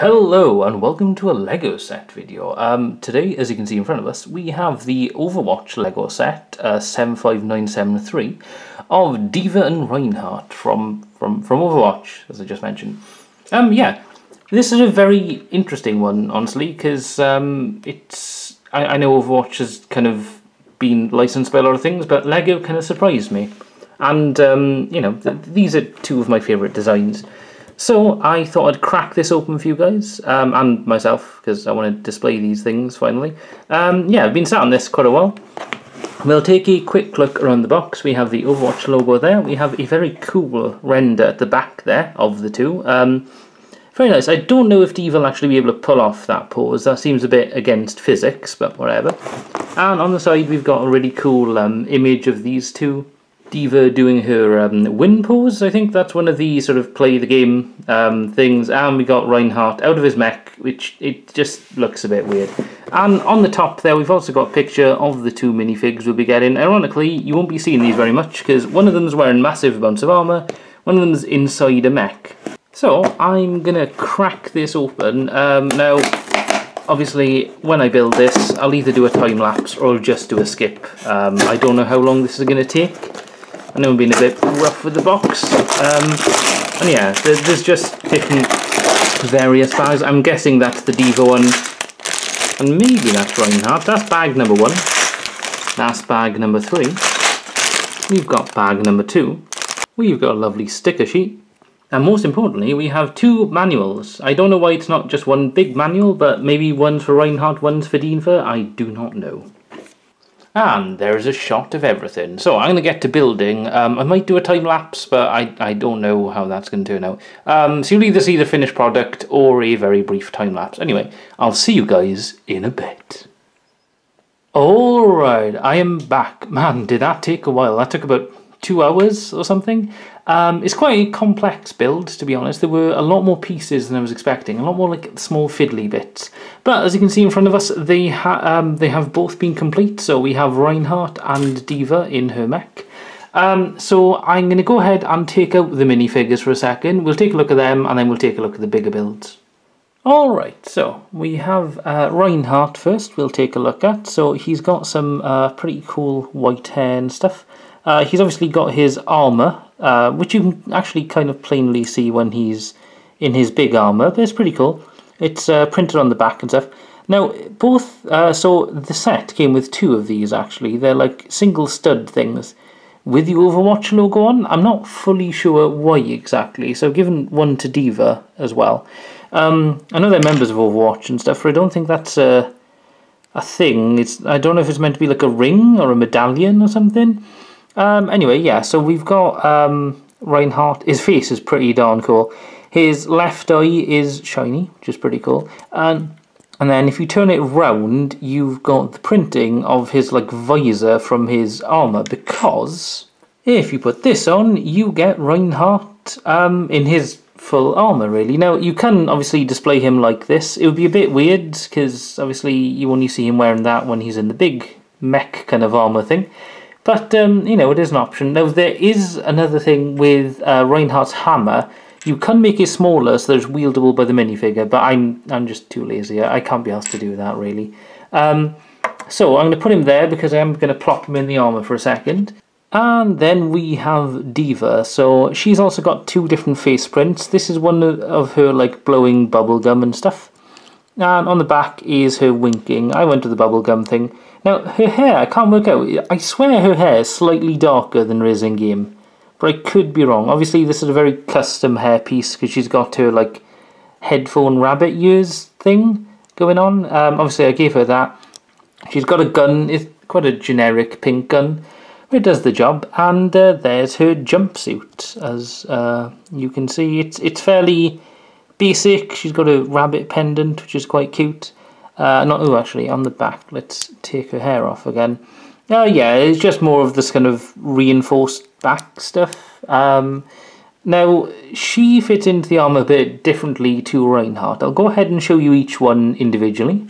Hello and welcome to a LEGO set video. Um, today, as you can see in front of us, we have the Overwatch LEGO set uh, 75973 of D.Va and Reinhardt from, from, from Overwatch, as I just mentioned. Um, yeah, this is a very interesting one, honestly, because um, it's... I, I know Overwatch has kind of been licensed by a lot of things, but LEGO kind of surprised me. And, um, you know, th these are two of my favourite designs. So I thought I'd crack this open for you guys, um, and myself, because I want to display these things finally. Um, yeah, I've been sat on this quite a while. We'll take a quick look around the box. We have the Overwatch logo there. We have a very cool render at the back there of the two. Um, very nice. I don't know if D.Va will actually be able to pull off that pose. That seems a bit against physics, but whatever. And on the side we've got a really cool um, image of these two D.Va doing her um, win pose. I think that's one of the sort of play the game um, things. And we got Reinhardt out of his mech, which it just looks a bit weird. And on the top there, we've also got a picture of the two minifigs we'll be getting. Ironically, you won't be seeing these very much because one of them's wearing massive amounts of armor, one of them's inside a mech. So I'm gonna crack this open. Um, now, obviously, when I build this, I'll either do a time lapse or I'll just do a skip. Um, I don't know how long this is gonna take. I know I'm being a bit rough with the box. Um, and yeah, there's just different various bags. I'm guessing that's the D.Va one. And maybe that's Reinhardt. That's bag number one. That's bag number three. We've got bag number two. We've got a lovely sticker sheet. And most importantly, we have two manuals. I don't know why it's not just one big manual, but maybe one's for Reinhardt, one's for D.Va. I do not know. And there's a shot of everything. So I'm going to get to building. Um, I might do a time lapse, but I, I don't know how that's going to turn out. Um, so you'll either see the finished product or a very brief time lapse. Anyway, I'll see you guys in a bit. Alright, I am back. Man, did that take a while. That took about two hours or something. Um, it's quite a complex build, to be honest. There were a lot more pieces than I was expecting, a lot more like small fiddly bits. But as you can see in front of us, they, ha um, they have both been complete. So we have Reinhardt and D.Va in her mech. Um, so I'm going to go ahead and take out the minifigures for a second. We'll take a look at them and then we'll take a look at the bigger builds. Alright, so we have uh, Reinhardt first we'll take a look at. So he's got some uh, pretty cool white hair and stuff. Uh, he's obviously got his armour, uh, which you can actually kind of plainly see when he's in his big armour, but it's pretty cool. It's uh, printed on the back and stuff. Now, both, uh, so the set came with two of these actually. They're like single stud things with the Overwatch logo on. I'm not fully sure why exactly, so I've given one to D.Va as well. Um, I know they're members of Overwatch and stuff, but I don't think that's a, a thing. It's I don't know if it's meant to be like a ring or a medallion or something. Um, anyway, yeah, so we've got um, Reinhardt. His face is pretty darn cool. His left eye is shiny, which is pretty cool. And and then if you turn it round, you've got the printing of his like visor from his armor. Because if you put this on, you get Reinhardt um, in his full armor. Really. Now you can obviously display him like this. It would be a bit weird because obviously you only see him wearing that when he's in the big mech kind of armor thing. But, um, you know, it is an option. Now, there is another thing with uh, Reinhardt's hammer. You can make it smaller so that it's wieldable by the minifigure, but I'm I'm just too lazy. I can't be asked to do that, really. Um, so I'm going to put him there because I'm going to plop him in the armour for a second. And then we have D.Va. So she's also got two different face prints. This is one of her like blowing bubblegum and stuff. And on the back is her winking. I went to the bubblegum thing. Now, her hair, I can't work out. I swear her hair is slightly darker than Riz in game. But I could be wrong. Obviously, this is a very custom hair piece because she's got her, like, headphone rabbit ears thing going on. Um, obviously, I gave her that. She's got a gun. It's quite a generic pink gun. It does the job. And uh, there's her jumpsuit. As uh, you can see, it's, it's fairly basic. She's got a rabbit pendant, which is quite cute. Uh, not oh, actually on the back. Let's take her hair off again. Oh yeah, it's just more of this kind of reinforced back stuff. Um, now she fits into the armor a bit differently to Reinhardt. I'll go ahead and show you each one individually.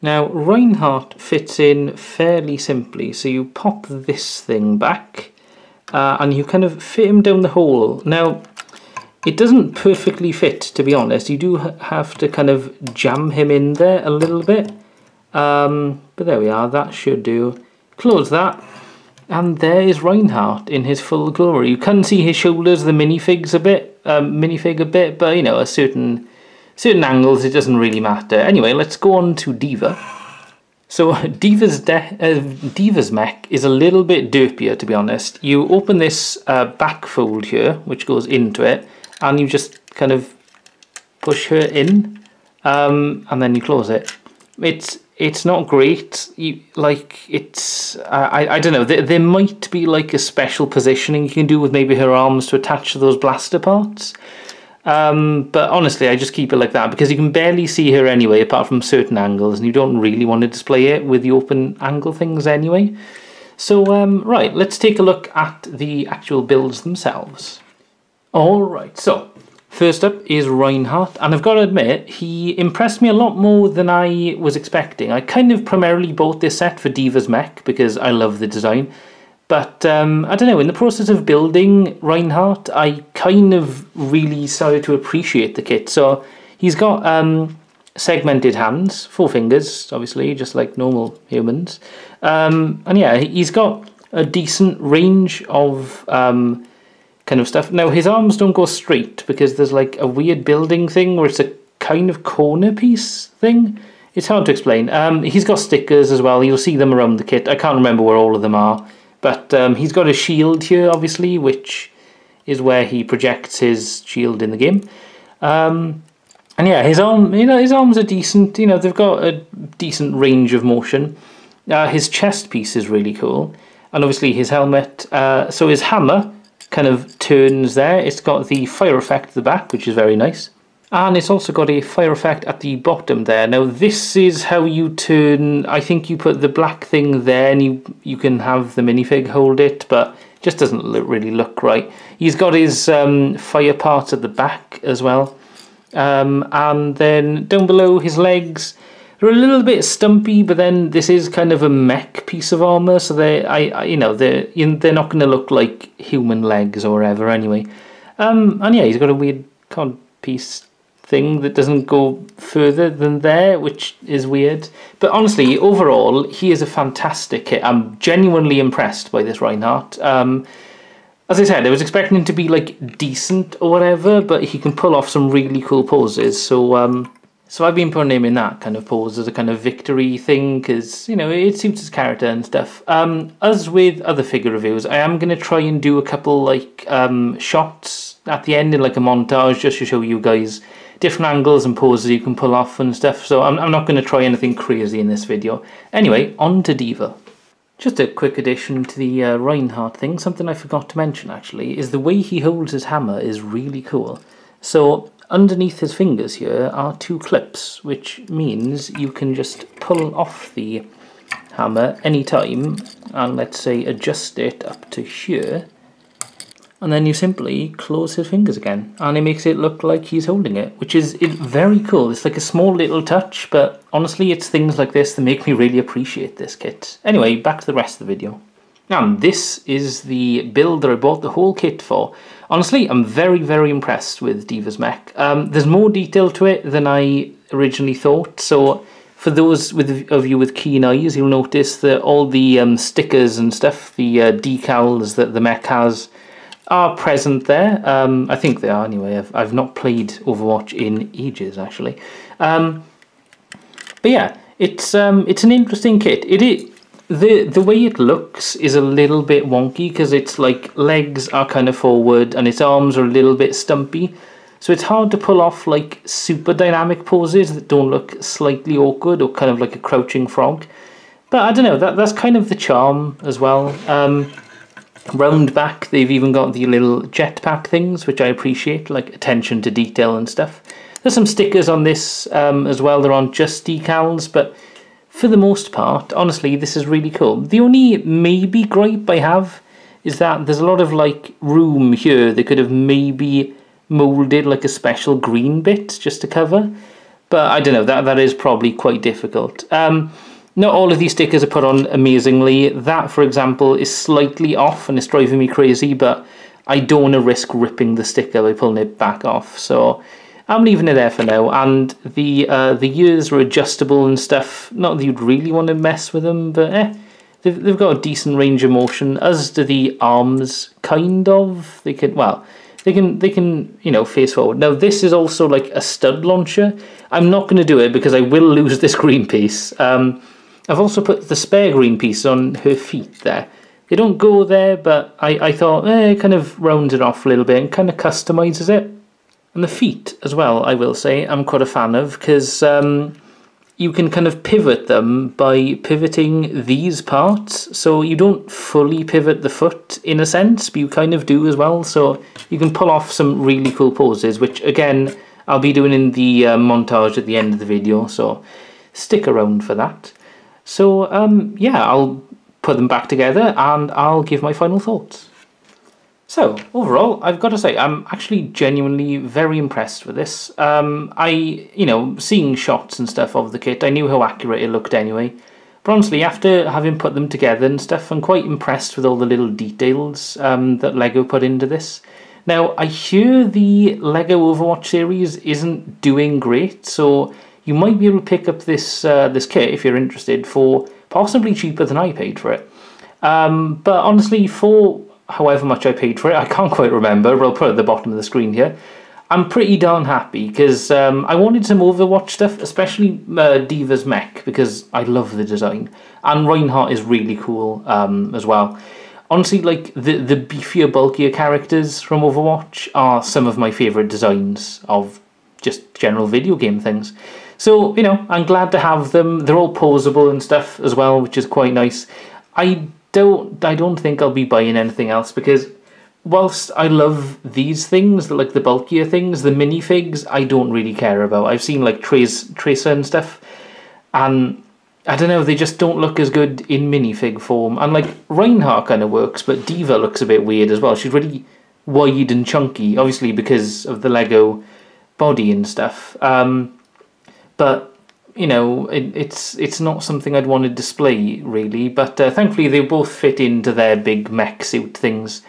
Now Reinhardt fits in fairly simply. So you pop this thing back, uh, and you kind of fit him down the hole. Now It doesn't perfectly fit, to be honest. You do have to kind of jam him in there a little bit. Um, but there we are, that should do. Close that. And there is Reinhardt in his full glory. You can see his shoulders, the minifigs a bit, um, minifig a bit, but you know, a certain certain angles, it doesn't really matter. Anyway, let's go on to D.Va. So D.Va's, uh, D.Va's mech is a little bit derpier, to be honest. You open this uh, back fold here, which goes into it, and you just kind of push her in, um, and then you close it. It's it's not great. You like it's I I don't know. There, there might be like a special positioning you can do with maybe her arms to attach to those blaster parts. Um, but honestly, I just keep it like that because you can barely see her anyway, apart from certain angles, and you don't really want to display it with the open angle things anyway. So, um, right, let's take a look at the actual builds themselves. Alright, so First up is Reinhardt, and I've got to admit, he impressed me a lot more than I was expecting. I kind of primarily bought this set for D.Va's mech because I love the design, but um, I don't know, in the process of building Reinhardt, I kind of really started to appreciate the kit. So he's got um, segmented hands, four fingers, obviously, just like normal humans. Um, and yeah, he's got a decent range of um, kind of stuff. Now, his arms don't go straight because there's like a weird building thing where it's a kind of corner piece thing. It's hard to explain. Um, he's got stickers as well. You'll see them around the kit. I can't remember where all of them are. But um, he's got a shield here, obviously, which is where he projects his shield in the game. Um, and yeah, his arm, you know, his arms are decent. You know, they've got a decent range of motion. Uh, his chest piece is really cool, and obviously his helmet. Uh, so his hammer kind of turns there. It's got the fire effect at the back, which is very nice. And it's also got a fire effect at the bottom there. Now this is how you turn, I think you put the black thing there and you, you can have the minifig hold it, but just doesn't look, really look right. He's got his um, fire parts at the back as well. Um, and then down below his legs, they're a little bit stumpy, but then this is kind of a mech piece of armor, so they, I, I you know, they're they're not going to look like human legs or whatever anyway. Um, and yeah, he's got a weird cod piece thing that doesn't go further than there, which is weird. But honestly, overall, he is a fantastic. I'm genuinely impressed by this Reinhardt. Um, as I said, I was expecting him to be like decent or whatever, but he can pull off some really cool poses. So, um, so I've been putting him in that kind of pose as a kind of victory thing because you know it suits his character and stuff. Um, as with other figure reviews, I am going to try and do a couple like um, shots at the end in like a montage just to show you guys different angles and poses you can pull off and stuff. So I'm, I'm not going to try anything crazy in this video. Anyway, on to D.Va. Just a quick addition to the uh, Reinhardt thing, something I forgot to mention actually, is the way he holds his hammer is really cool. So underneath his fingers here are two clips, which means you can just pull off the hammer anytime and let's say adjust it up to here. And then you simply close his fingers again. And it makes it look like he's holding it which is very cool. It's like a small little touch but honestly it's things like this that make me really appreciate this kit. Anyway back to the rest of the video. And this is the build that I bought the whole kit for honestly I'm very very impressed with D.Va's mech um, there's more detail to it than I originally thought so for those with, of you with keen eyes you'll notice that all the um, stickers and stuff the uh, decals that the mech has are present there. Um, I think they are anyway. I've, I've not played Overwatch in ages actually. Um, but yeah, it's um, it's an interesting kit. It is the the way it looks is a little bit wonky because it's like legs are kind of forward and its arms are a little bit stumpy. So it's hard to pull off like super dynamic poses that don't look slightly awkward or kind of like a crouching frog. But I don't know, that that's kind of the charm as well. Um, round back they've even got the little jetpack things which I appreciate like attention to detail and stuff there's some stickers on this um, as well they're on just decals but for the most part honestly this is really cool the only maybe gripe I have is that there's a lot of like room here they could have maybe molded like a special green bit just to cover but I don't know that that is probably quite difficult um, not all of these stickers are put on amazingly. That, for example, is slightly off and it's driving me crazy, but I don't want to risk ripping the sticker by pulling it back off. So I'm leaving it there for now. And the uh, the ears are adjustable and stuff. Not that you'd really want to mess with them, but eh, they've, they've got a decent range of motion, as do the arms, kind of. They can, well, they can, they can, you know, face forward. Now, this is also like a stud launcher. I'm not going to do it because I will lose this green piece. Um, I've also put the spare green piece on her feet there. They don't go there, but I, I thought, eh, it kind of rounds it off a little bit and kind of customizes it. And the feet as well, I will say, I'm quite a fan of because um, you can kind of pivot them by pivoting these parts. So you don't fully pivot the foot in a sense, but you kind of do as well. So you can pull off some really cool poses, which again, I'll be doing in the uh, montage at the end of the video. So stick around for that. So um, yeah, I'll put them back together and I'll give my final thoughts. So, overall, I've got to say, I'm actually genuinely very impressed with this. Um, I, you know, seeing shots and stuff of the kit, I knew how accurate it looked anyway. But honestly, after having put them together and stuff, I'm quite impressed with all the little details um, that LEGO put into this. Now, I hear the LEGO Overwatch series isn't doing great, so you might be able to pick up this uh, this kit if you're interested for possibly cheaper than I paid for it. Um, but honestly, for however much I paid for it, I can't quite remember, but I'll put it at the bottom of the screen here. I'm pretty darn happy because um, I wanted some Overwatch stuff, especially uh, D.Va's mech because I love the design, and Reinhardt is really cool um, as well. Honestly, like the the beefier, bulkier characters from Overwatch are some of my favorite designs of just general video game things. So, you know, I'm glad to have them. They're all posable and stuff as well, which is quite nice. I don't I don't think I'll be buying anything else because whilst I love these things, like the bulkier things, the minifigs, I don't really care about. I've seen like Trace Tracer and stuff, and I don't know, they just don't look as good in minifig form. And like Reinhardt kind of works, but D.Va looks a bit weird as well. She's really wide and chunky, obviously because of the Lego body and stuff. Um, but you know, it, it's it's not something I'd want to display really. But uh, thankfully, they both fit into their big mech suit things,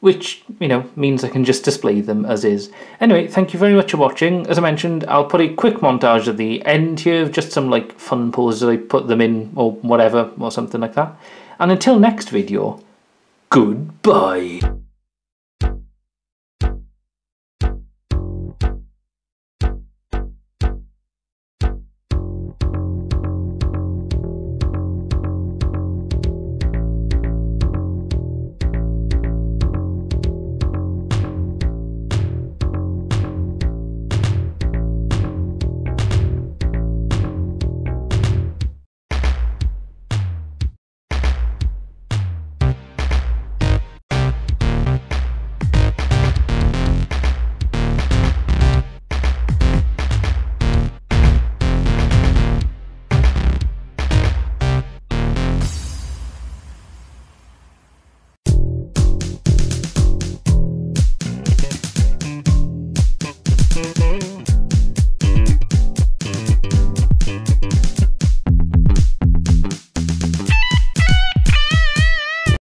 which you know means I can just display them as is. Anyway, thank you very much for watching. As I mentioned, I'll put a quick montage at the end here of just some like fun poses I put them in or whatever or something like that. And until next video, goodbye.